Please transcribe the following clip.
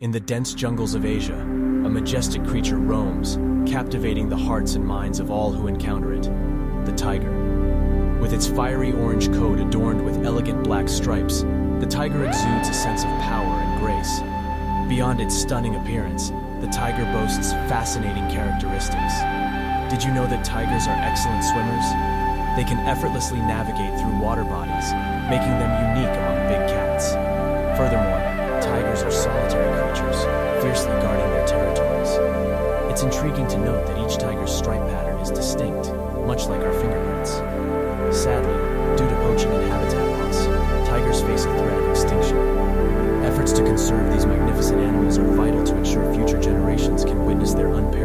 In the dense jungles of Asia, a majestic creature roams, captivating the hearts and minds of all who encounter it the tiger. With its fiery orange coat adorned with elegant black stripes, the tiger exudes a sense of power and grace. Beyond its stunning appearance, the tiger boasts fascinating characteristics. Did you know that tigers are excellent swimmers? They can effortlessly navigate through water bodies, making them unique among big cats. Furthermore, tigers are solitary It's intriguing to note that each tiger's stripe pattern is distinct, much like our fingerprints. Sadly, due to poaching and habitat loss, tigers face a threat of extinction. Efforts to conserve these magnificent animals are vital to ensure future generations can witness their unparalleled.